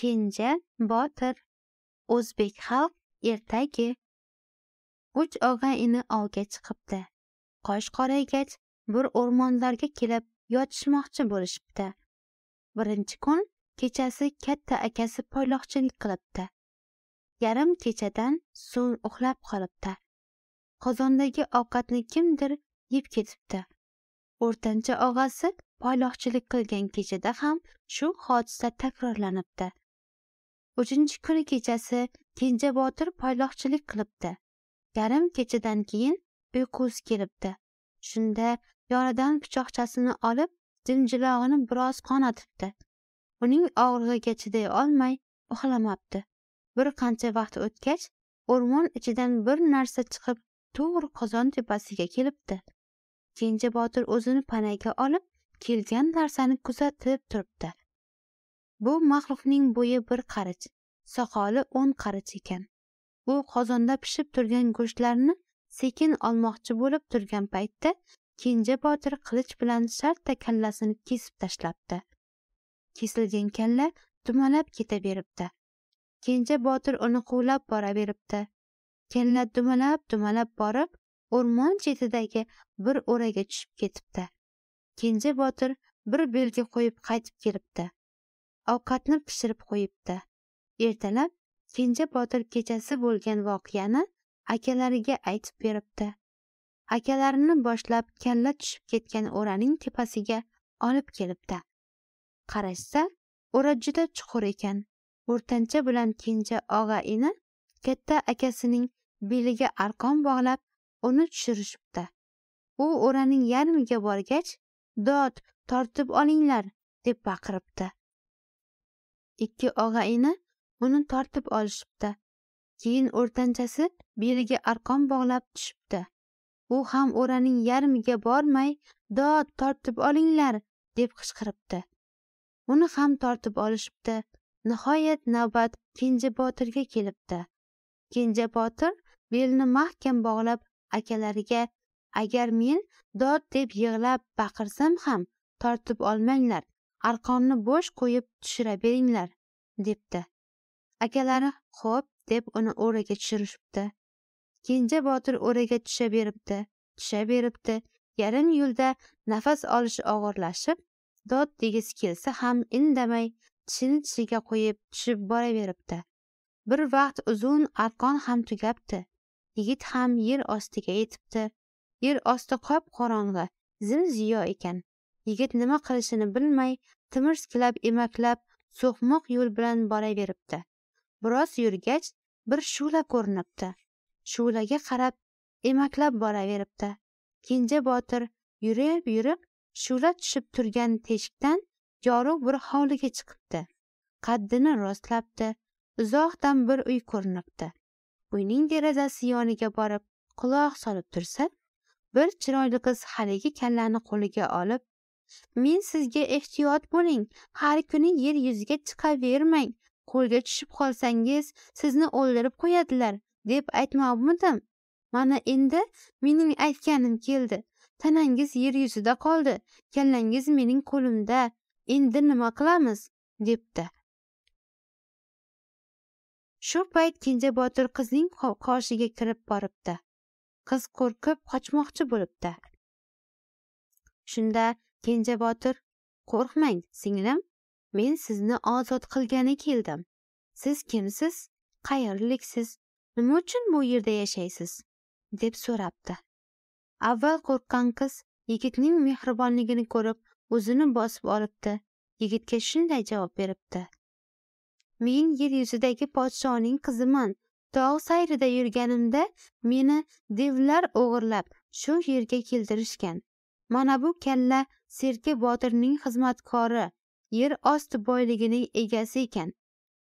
kenja botir o'zbek xalq ertagi. Uch og'a ini ovga chiqibdi. Qosh qoraygach bir o'rmonlarga kelib yotishmoqchi bo'lishibdi. Birinchi kun kechasi katta akasi poyloqchilik qilibdi. Yarim kechadan so'ng uxlab qolibdi. Qozondagi ovqatni kimdir yeb ketibdi. O'rtancha og'asi poyloqchilik qilgan kechada ham shu hodisa takrorlanibdi. Uchinchi kuni kechasi kenja botir poyloqchilik qilibdi. Yarim kechadan keyin uyqusi kelibdi. Shunda yonidan pichoqchasini olib jimjilog'ini biroz qonatibdi uning og'rig'iga chiday olmay uxlamabdi. Bir qancha vaqt o'tgach o'rmon ichidan bir narsa chiqib to'g'ri qozon tepasiga kelibdi. Kenja botir o'zini panaga olib kelgan narsani kuzatib turibdi. Bu maxluqning bo'yi bir qarich soqoli o'n qarich ekan. U qozonda pishib turgan go'shtlarni sekin olmoqchi bo'lib turgan paytda kenja botir qilich bilan shartta kallasini kesib tashlabdi. Kesilgan kalla dumalab ketaveribdi. Kenja botir uni quvlab boraveribdi kalla dumalab dumalab borib o'rmon chetidagi bir o'raga tushib ketibdi. Kenja botir bir belgi qo'yib qaytib kelibdi. Ovqatni pishirib qo'yibdi. Ertalab kenja botir kechasi bo'lgan voqeani akalariga aytib beribdi. Akalarini boshlab kalla tushib ketgan o'raning tepasiga olib kelibdi. Qarashsa o'ra juda chuqur ekan. O'rtancha bilan kenja og'a ini katta akasining beliga arqon bog'lab uni tushirishibdi. U o'raning yarmiga borgach dod tortib olinglar deb baqiribdi. Ikki og'a ini uni tortib olishibdi. Keyin o'rtanchasi beliga arqon bog'lab tushibdi. U ham o'raning yarmiga bormay dod tortib olinglar! deb qichqiribdi. Uni ham tortib olishibdi. Nihoyat navbat kenja botirga kelibdi. Kenja botir belni mahkam bog'lab akalariga agar men dod deb yig'lab baqirsam ham tortib olmanglar arqonni bo'sh qo'yib tushira beringlar debdi. Akalari xo'p deb uni o'raga tushirishibdi. Kenja botir o'raga tusha beribdi tusha beribdi. Yarim yo'lda nafas olishi og'irlashib dod degisi kelsa ham indamay tishini tishiga qo'yib tushib boraveribdi. Bir vaqt uzun arqon ham tugabdi. Yigit ham yer ostiga yetibdi. Yer osti qop qorong'i zim ziyo ekan. Yigit nima qilishini bilmay timirskilab emaklab so'qmoq yo'l bilan boraveribdi. Biroz yurgach bir shu'la ko'rinibdi. Shu'laga qarab emaklab boraveribdi. Kenja botir yurib yurib shu'la tushib turgan teshikdan yorug' bir hovliga chiqibdi. Qaddini rostlabdi uzoqdan bir uy ko'rinibdi. Uyning derazasi yoniga borib quloq solib tursa bir chiroyli qiz haligi kallani qo'liga olib men sizga ehtiyot bo'ling. Har kuni yer yuziga chiqavermang. Qo'lga tushib qolsangiz sizni o'ldirib qo'yadilar deb aytmoqmidim. Mana endi mening aytganim keldi. Tanangiz yer yuzida qoldi. Kallangiz mening qo'limda. Endi nima qilamiz? debdi. Shu payt kenja botir qizning qoshiga kirib boribdi. Qiz qo'rqib qochmoqchi bo'libdi. Shunda kenja botir qo'rqmang singlim men sizni ozod qilgani keldim. Siz kimsiz? Qayerliksiz? Nima uchun bu yerda yashaysiz deb so'rabdi. Avval qo'rqqan qiz yigitning mehribonligini ko'rib o'zini bosib olibdi. Yigitga shunday javob beribdi. Men yer yuzidagi podshoning qiziman. Tog' sayrida yurganimda meni devlar o'g'irlab shu yerga keltirishgan. Mana bu kalla serka botirning xizmatkori yer osti boyligining egasi ekan.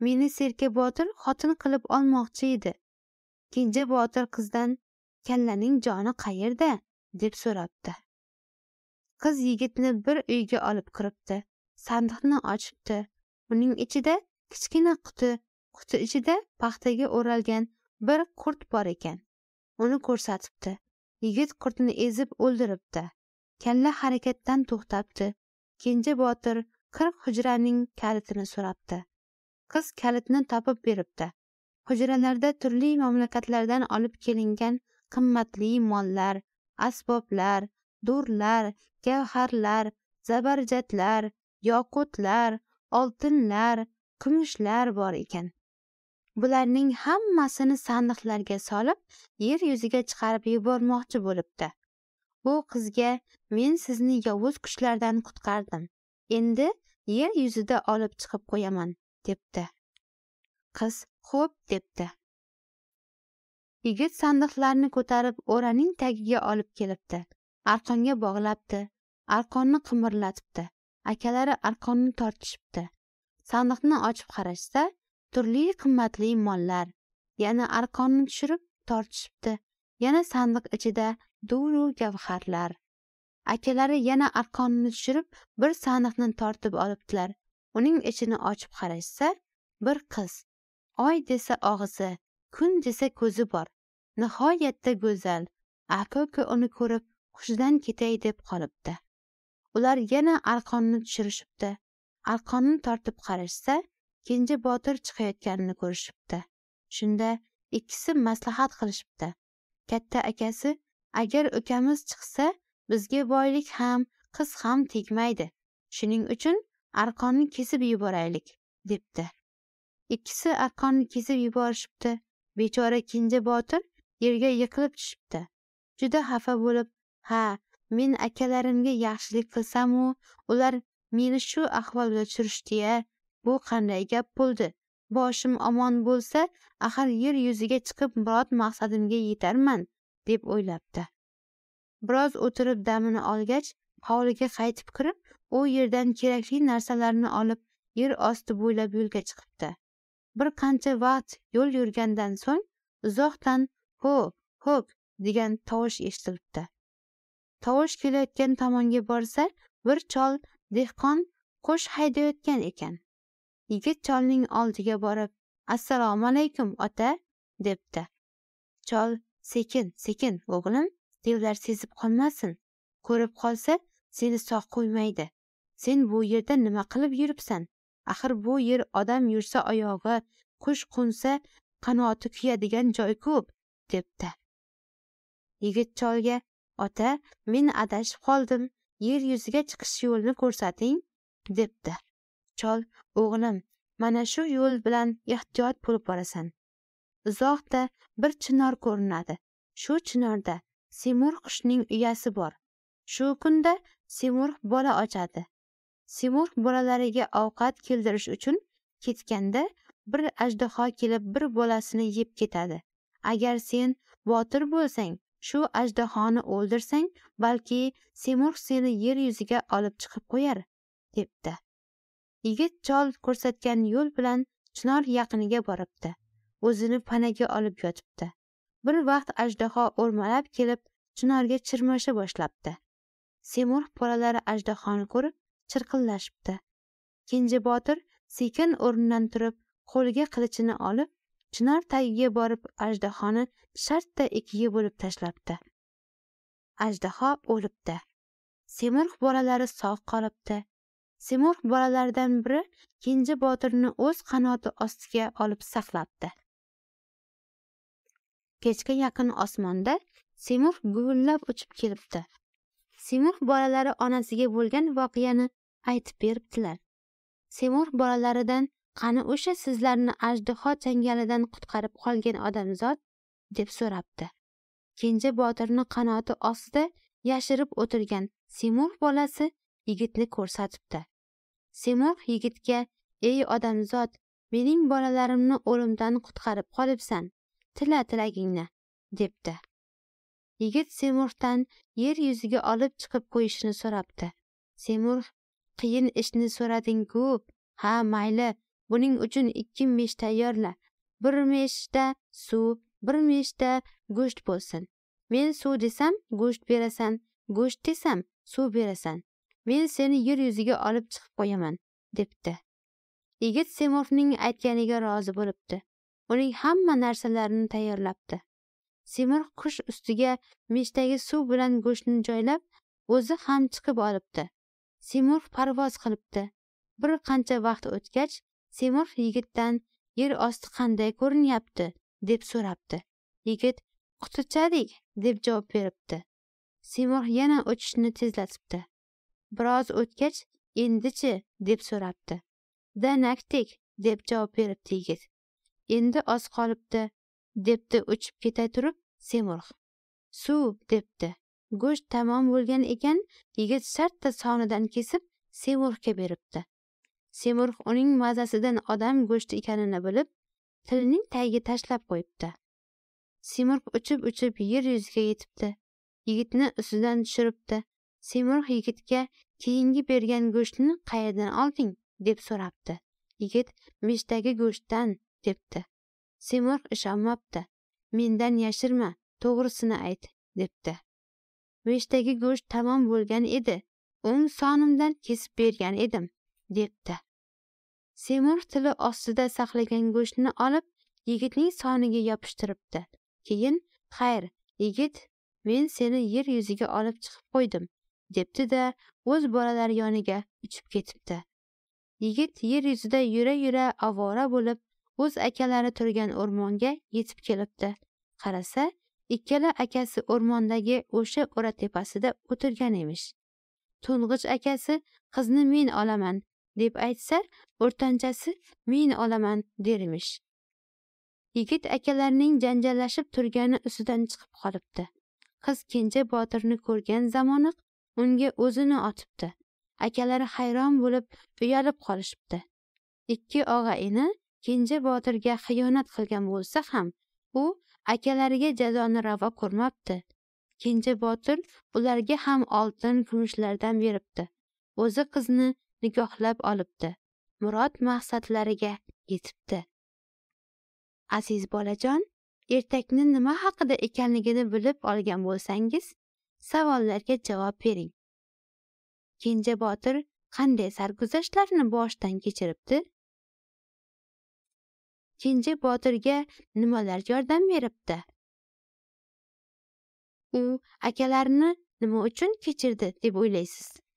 Meni serka botir xotin qilib olmoqchi edi. Kenja botir qizdan kallaning joni qayerda? deb so'rabdi. Qiz yigitni bir uyga olib kiribdi. Sandiqni ochibdi. Uning ichida kichkina quti quti ichida paxtaga o'ralgan bir qurt bor ekan. Uni ko'rsatibdi. Yigit qurtni ezib o'ldiribdi. Kalla harakatdan to'xtabdi. Kenja botir qirq hujraning kalitini so'rabdi. Qiz kalitni topib beribdi. Hujralarda turli mamlakatlardan olib kelingan qimmatli mollar asboblar durlar gavharlar zabarjatlar yoqutlar oltinlar kumushlar bor ekan. Bularning hammasini sandiqlarga solib yer yuziga chiqarib yubormoqchi bo'libdi. U qizga men sizni yovuz kuchlardan qutqardim. Endi yer yuzida olib chiqib qo'yaman debdi. Qiz xo'p debdi. Yigit sandiqlarni ko'tarib o'raning tagiga olib kelibdi. Arqonga bog'labdi. Arqonni qimirlatibdi. Akalari arqonni tortishibdi. Sandiqni ochib qarashsa turli qimmatli mollar yana arqonni tushirib tortishibdi. Yana sandiq ichida duru gavharlar akalari yana arqonni tushirib bir sandiqni tortib olibdilar. Uning ichini ochib qarashsa bir qiz oy desa og'zi kun desa ko'zi bor nihoyatda go'zal aka uka uni ko'rib hushidan ketay deb qolibdi. Ular yana arqonni tushirishibdi. Arqonni tortib qarashsa kenja botir chiqayotganini ko'rishibdi. Shunda ikkisi maslahat qilishibdi. Katta akasi agar ukamiz chiqsa bizga boylik ham qiz ham tegmaydi. Shuning uchun arqonni kesib yuboraylik debdi. Ikkisi arqonni kesib yuborishibdi. Bechora kenja botir yerga yiqilib tushibdi. Juda xafa bo'lib ha men akalarimga yaxshilik qilsamu ular meni shu ahvolga tushirishdi-ya bu qanday gap bo'ldi? Boshim omon bo'lsa axir yer yuziga chiqib murod maqsadimga yetarman deb o'ylabdi. Biroz o'tirib damini olgach hovliga qaytib kirib u yerdan kerakli narsalarni olib yer osti bo'ylab yo'lga chiqibdi. Bir qancha vaqt yo'l yurgandan so'ng uzoqdan ho ho'k degan tovush eshitilibdi. Tovush kelayotgan tomonga borsa bir chol dehqon qo'sh haydayotgan ekan. Yigit cholning oldiga borib assalomu alaykum ota debdi. Chol sekin sekin o'g'lim devlar sezib qolmasin. Ko'rib qolsa seni sog' qo'ymaydi. Sen bu yerda nima qilib yuribsan? Axir bu yer odam yursa oyog'i qush qo'nsa qanoti kuyadigan joy ko'p debdi. Yigit cholga ota men adashib qoldim. Yer yuziga chiqish yo'lini ko'rsating debdi. Chol o'g'lim mana shu yo'l bilan ehtiyot bo'lib borasan. Uzoqda bir chinor ko'rinadi. Shu chinorda semur qushning uyasi bor. Shu kunda semur bola ochadi. Semur bolalariga ovqat keltirish uchun ketganda bir ajdaho kelib bir bolasini yeb ketadi. Agar sen botir bo'lsang shu ajdahoni o'ldirsang balki semur seni yer yuziga olib chiqib qo'yar debdi. Yigit chol ko'rsatgan yo'l bilan chinor yaqiniga boribdi. O'zini panaga olib yotibdi. Bir vaqt ajdaho o'rmalab kelib chinorga chirmasha boshlabdi. Semur bolalari ajdahoni ko'rib chirqillashibdi. Kenja botir sekin o'rnidan turib qo'liga qilichini olib chinor tagiga borib ajdahoni shartta ikkiga bo'lib tashlabdi. Ajdaho o'libdi. Semurg' bolalari sog' qolibdi. Semurg' bolalaridan biri kenja botirni o'z qanoti ostiga olib saqlabdi. Kechga yaqin osmonda semurg' guvillab uchib kelibdi. Semurg' bolalari onasiga bo'lgan voqeani aytib beribdilar. Semurg' bolalaridan qani o'sha sizlarni ajdaho changalidan qutqarib qolgan odamzod? deb so'rabdi. Kenja botirni qanoti ostida yashirib o'tirgan semur bolasi yigitni ko'rsatibdi. Semur yigitga ey odamzod mening bolalarimni o'limdan qutqarib qolibsan tila tilagingni debdi. Yigit semurdan yer yuziga olib chiqib qo'yishini so'rabdi. Semur qiyin ishni so'rading ku. Ha mayli buning uchun ikki mesh tayyorla. Bir meshda suv bir meshda go'sht bo'lsin. Men suv desam go'sht berasan go'sht desam suv berasan. Men seni yer yuziga olib chiqib qo'yaman debdi. Yigit semurfning aytganiga rozi bo'libdi. Uning hamma narsalarini tayyorlabdi. Semur qush ustiga meshdagi suv bilan go'shtni joylab o'zi ham chiqib olibdi. Semur parvoz qilibdi. Bir qancha vaqt o'tgach semurg' yigitdan yer osti qanday ko'rinyapti? deb so'rabdi. Yigit qutichadek deb javob beribdi. Semurg' yana uchishni tezlatibdi. Biroz o'tgach endichi? deb so'rabdi. Danakdek deb javob beribdi yigit. Endi oz qolibdi debdi uchib ketay turib semurg' suv debdi. Go'sht tamom bo'lgan ekan yigit shartta sonidan kesib semurg'ga beribdi. Semurg' uning mazasidan odam go'shti ekanini bilib tilining tagiga tashlab qo'yibdi. Semurg' uchib uchib yer yuziga yetibdi. Yigitni ustidan tushiribdi. Semurg' yigitga keyingi bergan go'shtni qayerdan olding? deb so'rabdi. Yigit meshdagi go'shtdan debdi. Semurg' ishonmabdi. Mendan yashirma to'g'risini ayt debdi. Meshdagi go'sht tamom bo'lgan edi. O'n sonimdan kesib bergan edim debdi. Semur tili ostida saqlagan go'shtni olib yigitning soniga yopishtiribdi. Keyin xayr yigit men seni yer yuziga olib chiqib qo'ydim. Debdi da o'z bolalari yoniga uchib ketibdi. Yigit yer yuzida yura yura ovora bo'lib o'z akalari turgan o'rmonga yetib kelibdi. Qarasa ikkala akasi o'rmondagi o'sha o'ra tepasida o'tirgan emish. To'ng'ich akasi qizni men olaman deb aytsa o'rtanchasi men olaman derimish. yigit akalarining janjallashib turgani ustidan chiqib qolibdi. Qiz kenja botirni ko'rgan zamonoq unga o'zini otibdi. Akalari hayron bo'lib uyalib qolishibdi. Ikki og'a ini kenja botirga xiyonat qilgan bo'lsa ham u akalariga jazoni ravo ko'rmabdi. Kenja botir ularga ham oltin kumushlardan beribdi. O'zi qizni nikohlab olibdi. Murod maqsadlariga yetibdi. Aziz bolajon ertakni nima haqida ekanligini bilib olgan bo'lsangiz savollarga javob bering. Kenja botir qanday sarguzashtlarni boshdan kechiribdi? Kenja botirga nimalar yordam beribdi? U akalarini nima uchun kechirdi deb o'ylaysiz?